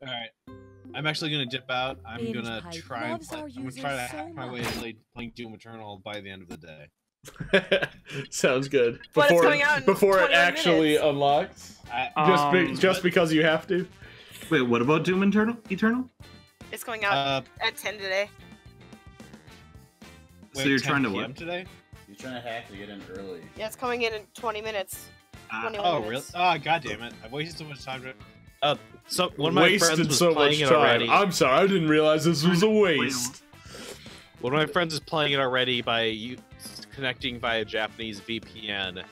All right. I'm actually gonna dip out. I'm Binge gonna Pipe try and play, I'm gonna try to so hack my way much. to play, playing Doom Eternal by the end of the day. Sounds good. But it's Before coming out in before it actually minutes. unlocks, I, just be, Um, just because you have to. Wait, what about Doom Eternal? Eternal? It's going out uh, at 10 today. So you're trying to PM what? today? You're trying to hack to get in early. Yeah, it's coming in in 20 minutes. Ah, 21 Oh, really? Oh, god damn it! I've wasted so much time. To... Uh, so one of my friends was so playing much it time. already. I'm sorry, I didn't realize this was a waste. One of my friends is playing it already by connecting via Japanese VPN,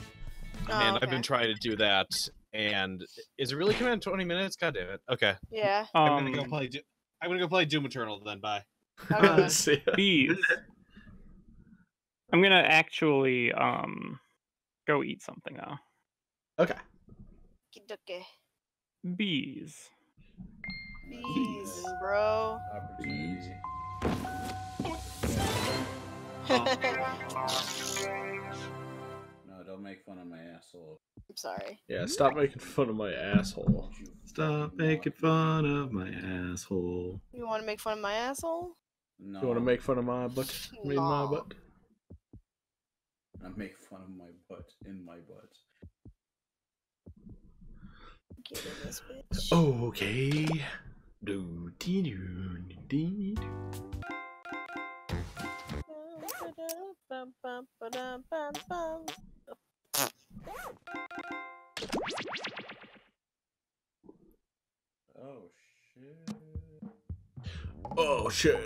Oh, and okay. I've been trying to do that. And is it really coming in 20 minutes? God damn it. Okay. Yeah. I'm Um, gonna go play. Do- I'm gonna go play Doom Eternal then. Bye. Okay. then. See I'm gonna actually um go eat something now. Okay. Kidoke. Bees. Bees, bro. Opportunity. No, don't make fun of my asshole. I'm sorry. Yeah, stop making fun of my asshole. Stop making fun of my asshole. You want to make fun of my asshole? No. You want to make fun of my butt? Me and my butt? I make fun of my butt in my butt. Get in this bitch. Okay. Do dee doo dee doo. Bum, bum, ba-dum, bum, bum. Oh shit. Oh shit.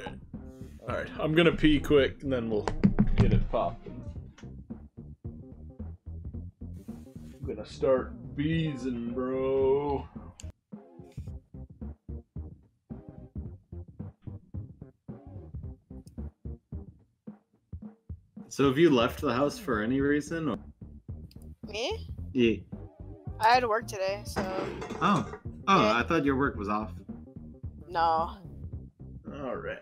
Alright, I'm gonna pee quick and then we'll get it popping. I'm gonna start beesing, bro. So have you left the house for any reason? Or... Me? Yeah. I had to work today, so Oh. Oh, Yeah. I thought your work was off. no. Alright.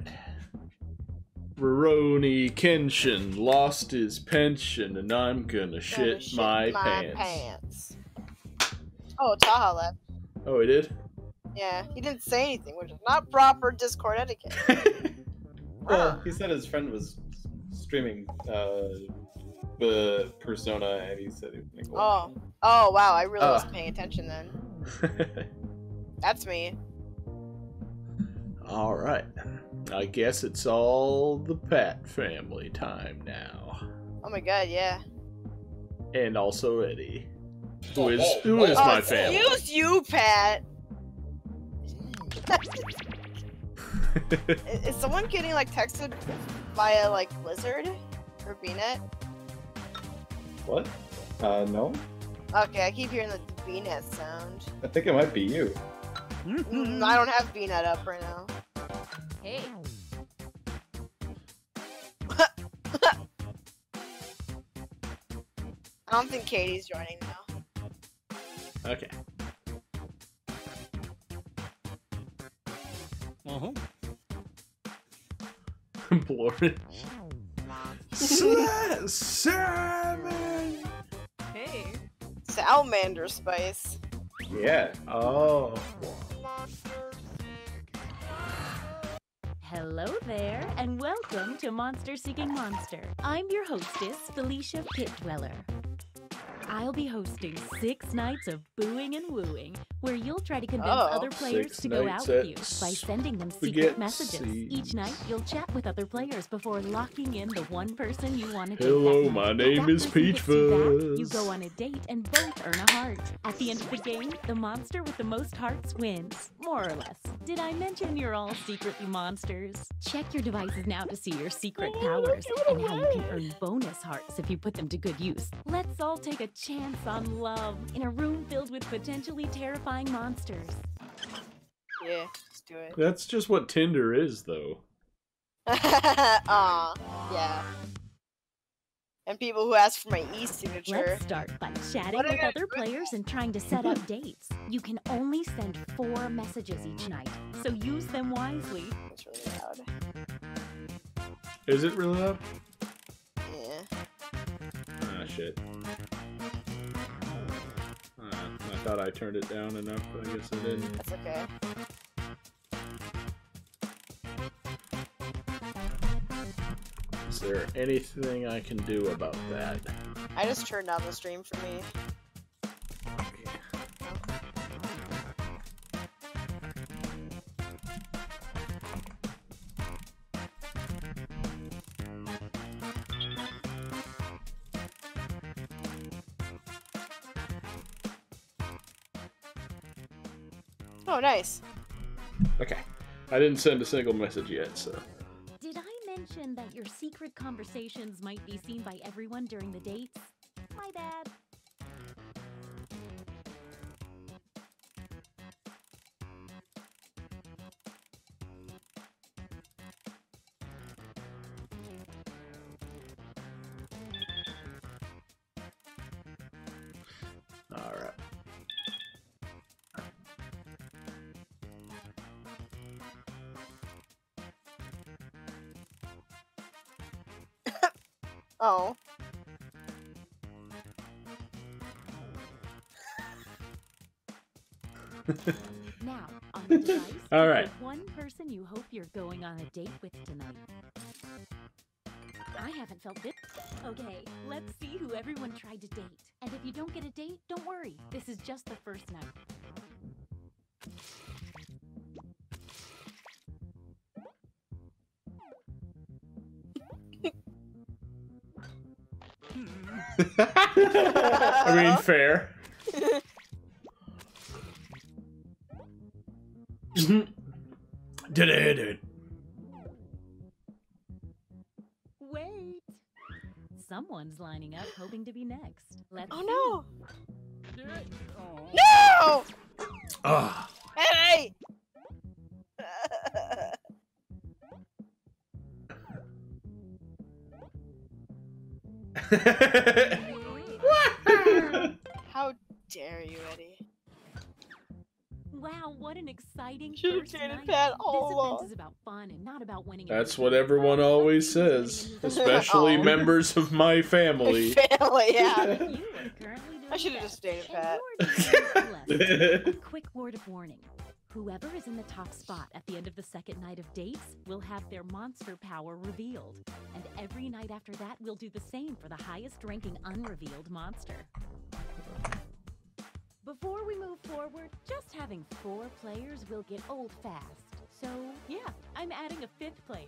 Veroni Kenshin lost his pension and I'm gonna Gonna shit, my, pants. pants. Oh, Taha left. Oh, he did? Yeah, he didn't say anything, which is not proper Discord etiquette. Well, he said his friend was streaming uh, the Persona, and he said he was gonna. Oh, oh wow, I really Ah. wasn't paying attention then. That's me. Alright. I guess it's all the Pat family time now. Oh my god, yeah. And also Eddie. Who is who is oh, my family? excuse you, Pat. is, is someone getting like texted via like Blizzard or BNet? What? Uh, no. Okay, I keep hearing the BNet sound. I think it might be you. Mm, I don't have BNet up right now. Hey, I don't think Katie's joining now. Okay. Uh-huh. Blorn. Sla- Salmon! hey. Salamander spice. Yeah. Oh. Hello there, and welcome to Monster Seeking Monster. I'm your hostess, Felicia Pit Dweller. I'll be hosting six nights of booing and wooing, where you'll try to convince Oh. other players Six to go out with you by sending them secret messages. Seeds. Each night, you'll chat with other players before locking in the one person you want to date. Hello, my name that is Peach gets you You go on a date and both earn a heart. At the end of the game, the monster with the most hearts wins, more or less. Did I mention you're all secretly monsters? Check your devices now to see your secret oh, powers and how you can earn bonus hearts if you put them to good use. Let's all take a chance on love in a room filled with potentially terrifying monsters. Yeah, let's do it. That's just what Tinder is, though. Aw, yeah. And people who ask for my e-signature. Let's start by chatting What with other players and trying to set up dates. You can only send four messages each night, so use them wisely. It's really loud. Is it really loud? Yeah. Ah, shit thought I turned it down enough, but I guess I didn't. That's okay. Is there anything I can do about that? I just turned down the stream for me. Oh, nice. Okay. I didn't send a single message yet, so. Did I mention that your secret conversations might be seen by everyone during the dates? Oh. Now, on the device, All pick right. the one person you hope you're going on a date with tonight. I haven't felt this. Okay, let's see who everyone tried to date. And if you don't get a date, don't worry. This is just the first night. I mean, fair. Did it, did it. Wait. Someone's lining up, hoping to be next. Let's Oh see. no! No! Ah. Hey! How dare you, Eddie? Wow, what an exciting Should've first dated night. Pat this along. event is about fun and not about winning. That's what everyone always says, especially Aw. Oh. members of my family. Family, yeah. You are currently doing I should have just stayed at Pat. you're doing less. A quick word of warning. Whoever is in the top spot at the end of the second night of dates will have their monster power revealed. And every night after that, we'll do the same for the highest ranking unrevealed monster. Before we move forward, just having four players will get old fast. So, yeah, I'm adding a fifth player.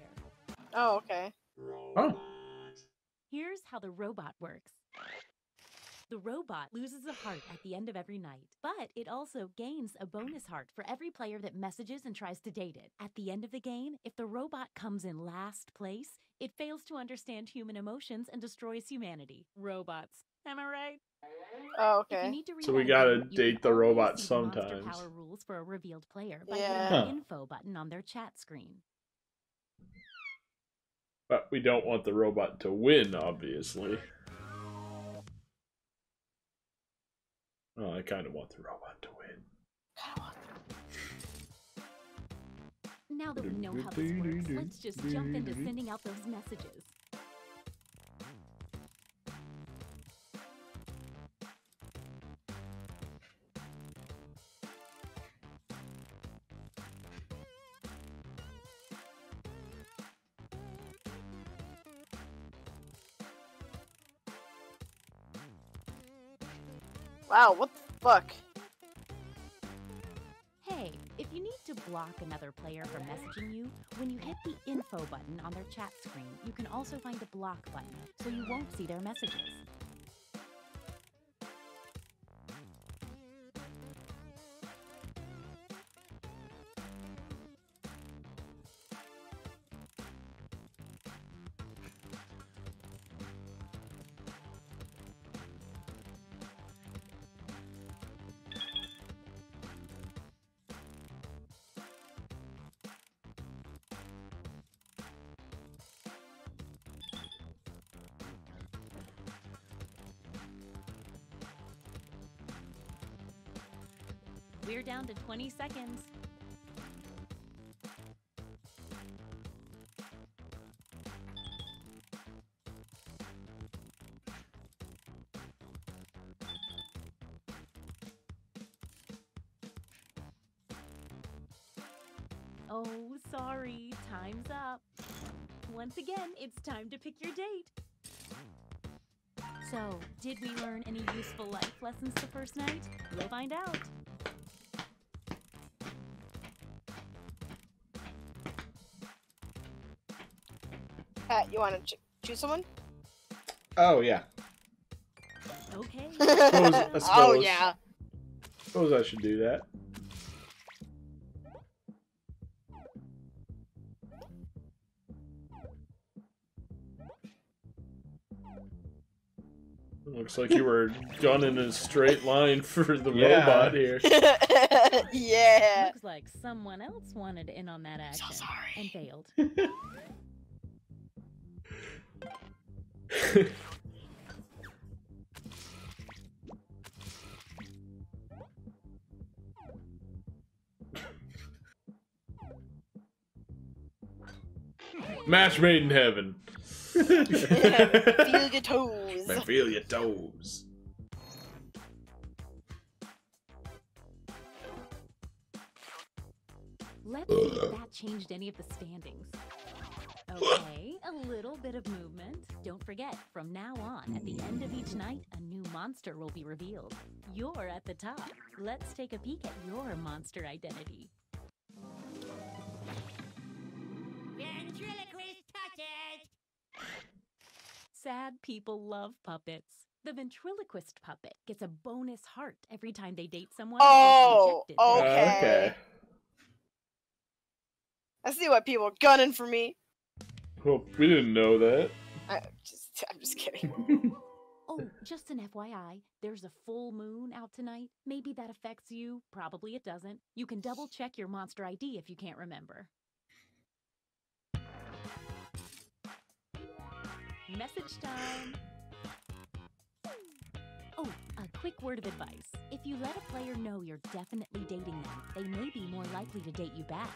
Oh, okay. Oh. Here's how the robot works. The robot loses a heart at the end of every night, but it also gains a bonus heart for every player that messages and tries to date it. At the end of the game, if the robot comes in last place, it fails to understand human emotions and destroys humanity. Robots. Am I right? Oh, If you okay. need to read So we gotta again, date the robot see sometimes. power rules for a revealed player by Yeah. hitting Huh. the info button on their chat screen. But we don't want the robot to win, obviously. Well, I kind of want the robot to win. Now that we know how this works, let's just jump into sending out those messages. Wow, what the fuck? Hey, if you need to block another player from messaging you, when you hit the info button on their chat screen, you can also find the block button, so you won't see their messages. We're down to 20 seconds. Oh, sorry, time's up. Once again, it's time to pick your date. So, did we learn any useful life lessons the first night? We'll find out. Pat, you want to ch- choose someone? Oh yeah. Okay. Oh, suppose- I oh suppose. yeah. Suppose I should do that. Looks like you were gunning a straight line for the Yeah. robot here. yeah. Looks like someone else wanted in on that action So sorry. and failed. Match made in heaven. yeah, Feel your toes. I feel your toes. Let's see if that changed any of the standings. Okay, a little bit of movement. Don't forget, from now on, at the end of each night, a new monster will be revealed. You're at the top. Let's take a peek at your monster identity. Ventriloquist puppet! Sad people love puppets. The ventriloquist puppet gets a bonus heart every time they date someone. Oh, gets rejected. oh. okay. Okay. I see why people are gunning for me. Well, we didn't know that. I just, I'm just kidding. Oh, just an FYI, there's a full moon out tonight. Maybe that affects you. Probably it doesn't. You can double check your monster ID if you can't remember. Message time. Oh, a quick word of advice. If you let a player know you're definitely dating them, they may be more likely to date you back.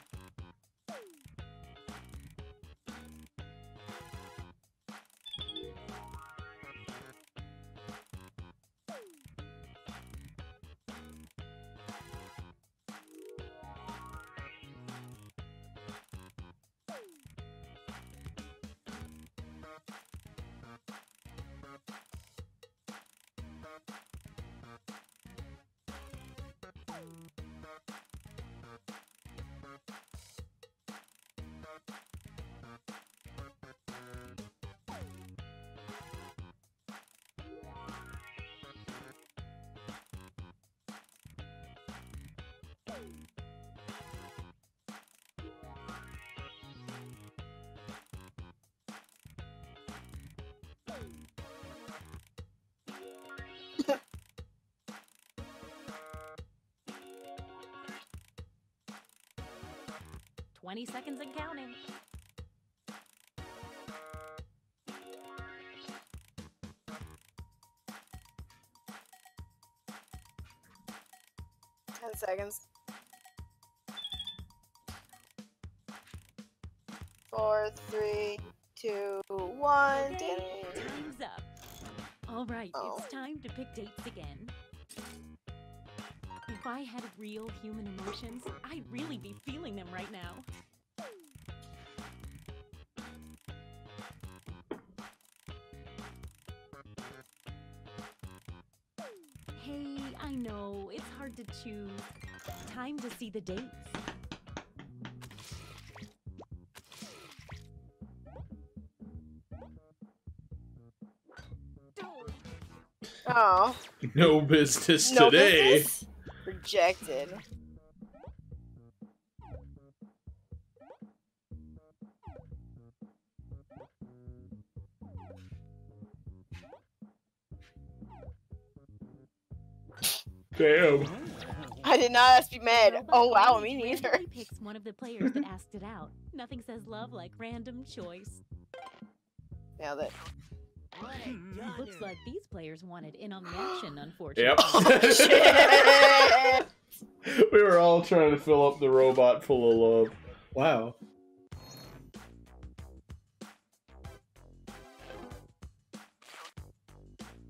Twenty seconds and counting. Ten seconds. Four, three, two, one. Time's up. All right, Oh. it's time to pick dates again. If I had real human emotions, I'd really be feeling them right now. Hey, I know, it's hard to choose. Time to see the dates. Oh, No business no today. business? Rejected. Damn. I did not ask to be mad. Robot Oh wow, me neither. randomly picks one of the players that asked it out. Nothing says love like random choice. Now that. Looks like these players wanted in on the action, Yep. unfortunately. Shit. we were all trying to fill up the robot full of love. Wow.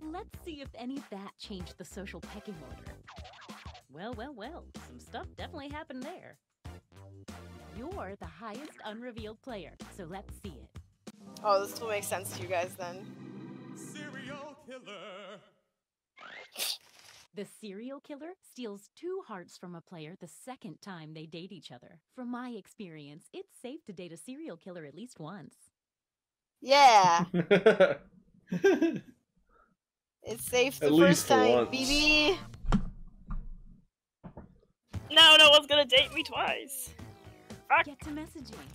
Let's see if any of that changed the social pecking order. Well, well, well, some stuff definitely happened there. You're the highest unrevealed player, so let's see it. Oh, this will make sense to you guys then. The serial killer steals two hearts from a player the second time they date each other. From my experience, it's safe to date a serial killer at least once. Yeah, it's safe the At first time, once. BB. No, no one's gonna date me twice. Fuck. Get to messaging.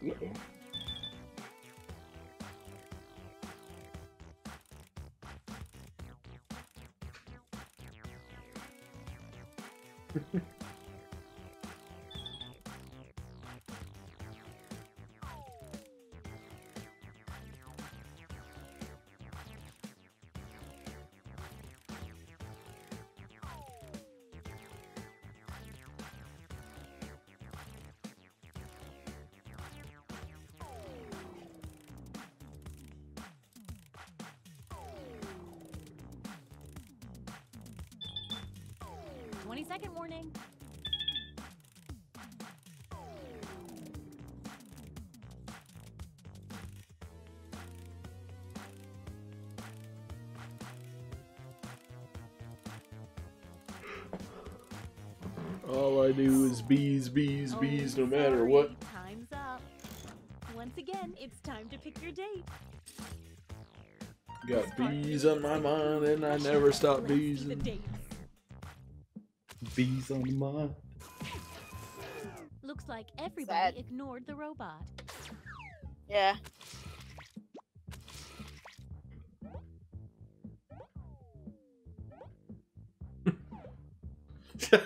Yeah. Twenty second warning. All I do is bees, bees, Oh, bees, no matter sorry, what. Time's up. Once again, it's time to pick your date. Got bees on my mind and I never stop Let's Bees on the mind. Looks like everybody Sad. ignored the robot. Yeah. oh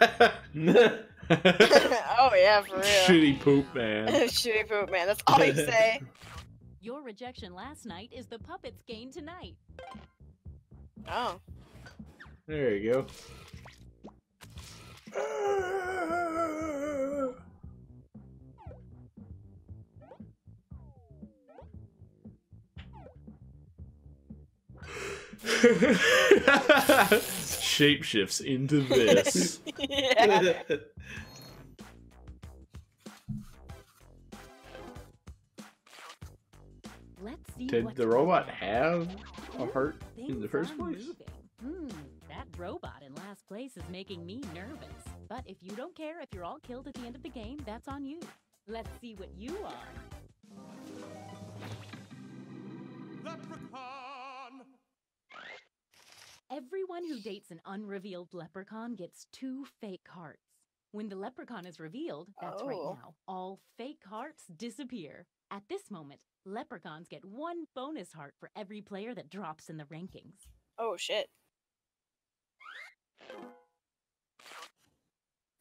yeah, for real. Shitty poop man. Shitty poop man. That's all you say. Your rejection last night is the puppet's gain tonight. Oh. There you go. Shapeshifts into this. yeah. Let's see Did what the robot have a heart in the first are place? Moving. That robot in last place is making me nervous. But if you don't care if you're all killed at the end of the game, that's on you. Let's see what you are. Everyone who dates an unrevealed leprechaun gets two fake hearts. When the leprechaun is revealed, that's right Oh. now, all fake hearts disappear. At this moment, leprechauns get one bonus heart for every player that drops in the rankings. Oh shit.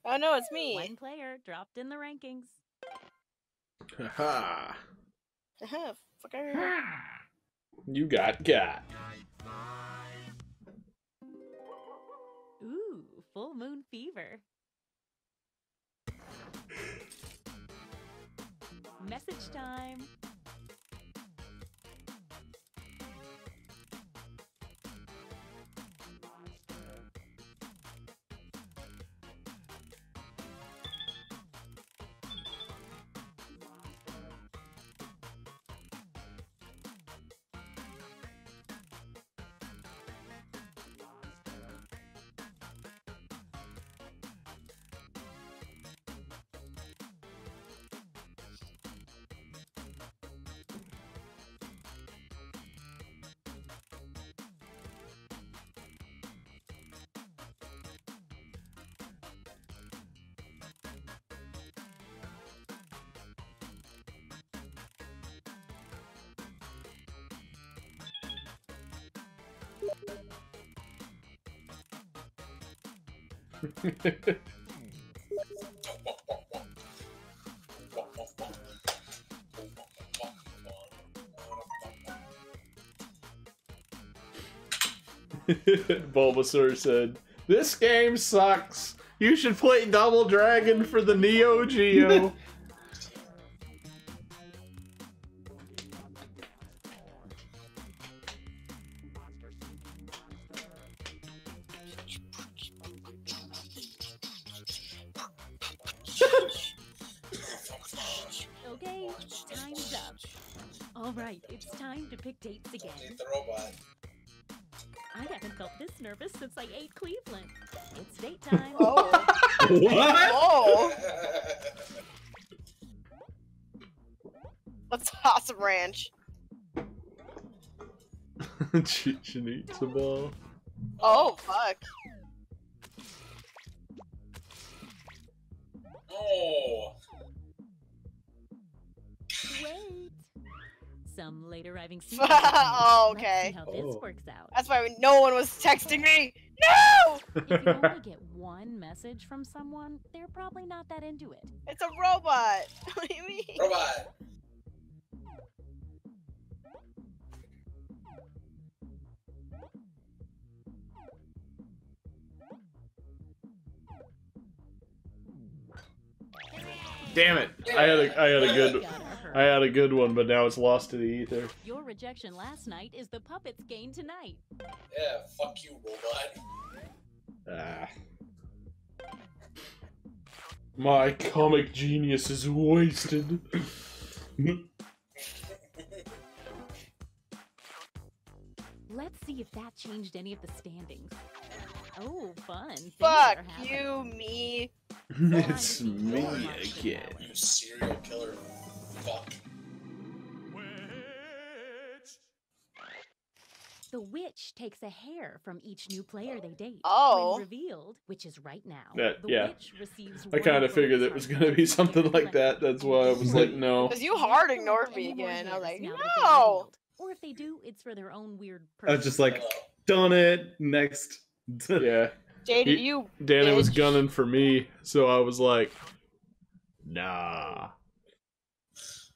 Oh no, it's me. One player dropped in the rankings. Haha. Fucker. You got got. Ooh, full moon fever. Message time. Bulbasaur said, This game sucks. You should play Double Dragon for the Neo Geo. Chichen eats a ball. Oh, fuck. Oh. Wait. Some late arriving Oh, seekers have come. okay. Let's see oh, how this Oh. works out. That's why no one was texting me. No! If you only get one message from someone, they're probably not that into it. It's a robot. What do you mean? Robot. Damn it! I had a I had a good I had a good one, but now it's lost to the ether. Your rejection last night is the puppet's gain tonight. Yeah, fuck you, robot. Ah. My comic genius is wasted. Let's see if that changed any of the standings. Oh, fun. Things Fuck you, me. it's me again. You serial killer. Fuck. The witch takes a hair from each new player they date. Oh. When revealed, which is right now, That- the yeah. witch receives I kind of vote figured it was gonna be something like that. That's why I was like, no. Because you hard ignored me again. I was like, now that they're no. Or if they do, it's for their own weird I purpose. was just like, done it. Next. Yeah, Jade, You- you. Danny was gunning for me, so I was like, nah.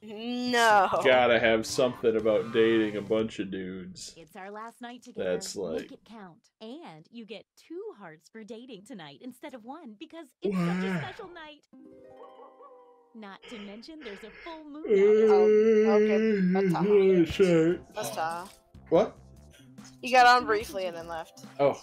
No. Gotta have something about dating a bunch of dudes. It's our last night together. That's like- Make it count. And you get two hearts for dating tonight instead of one because it's such a special night. Not to mention there's a full moon out. Oh, okay, that's uh, all. Shit. That's tough. What? He got on briefly and then left. Oh.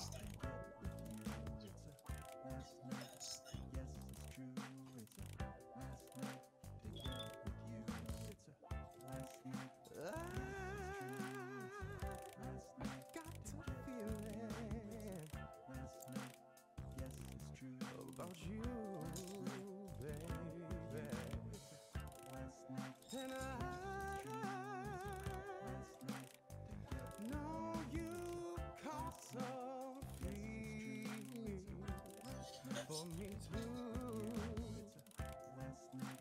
for me too.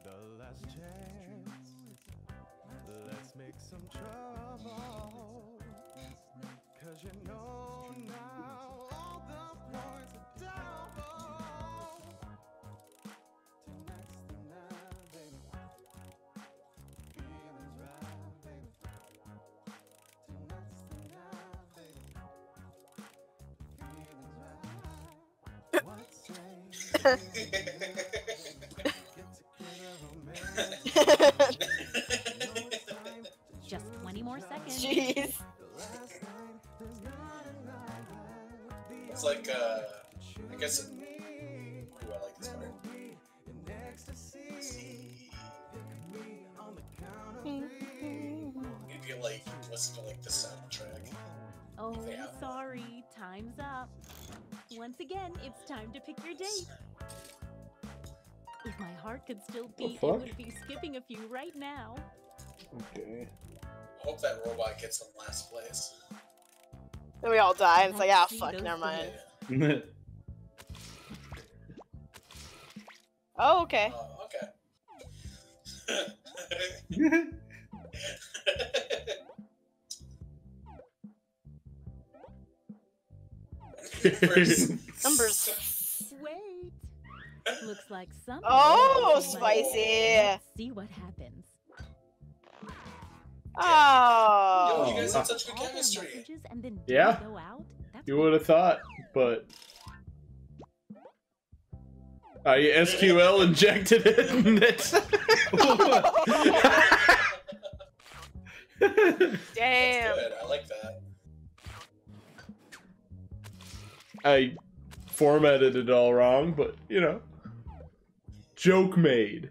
The last chance. Let's make some trouble. Cause you know now. Just 20 more seconds. Jeez. It's like, uh, I guess. Ooh, I like this part. You'd like, listen to like the soundtrack. Oh, sorry. Time's up. Once again, it's time to pick your date. If my heart could still beat, it would be skipping a few right now. Okay. I hope that robot gets in last place. Then we all die, and it's like, ah, Let's fuck, never mind. Oh, okay. Oh, okay. First- Numbers. Wait. Looks like some. Oh, Let's spicy. see what happens. Oh. Yo, you guys have Oh. such good chemistry. and then Yeah? go out. You would have thought, but I SQL injected it and it's Damn. Good. I like that. I formatted it all wrong, but you know. Joke made.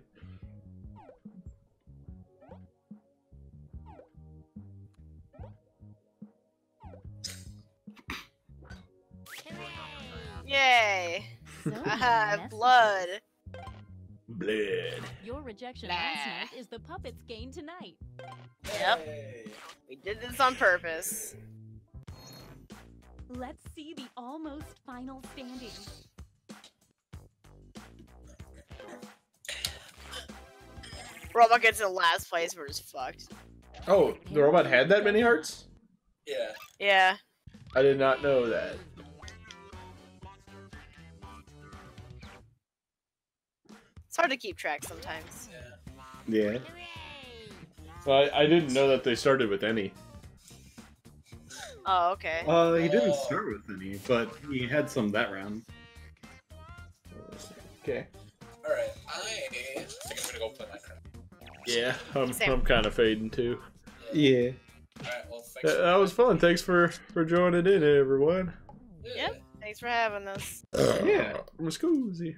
Yay. So, Haha, blood. Blood. Your rejection Blah. last night is the puppet's gain tonight. Yep. Hey. We did this on purpose. Let's see the almost final standing. Robot gets in last place, we're just fucked. Oh, the robot had that many hearts? Yeah. Yeah. I did not know that. It's hard to keep track sometimes. Yeah. Well, I, I didn't know that they started with any. Oh, okay. Uh, he didn't start with any, but he had some that round. Okay. All right. I think I'm gonna go play Minecraft. Yeah, I'm, Same. I'm kind of fading too. Yeah. All right. Well, thanks. That, that was fun. Thanks for for joining in, everyone. Yep. Thanks for having us. Yeah. Muscoozy.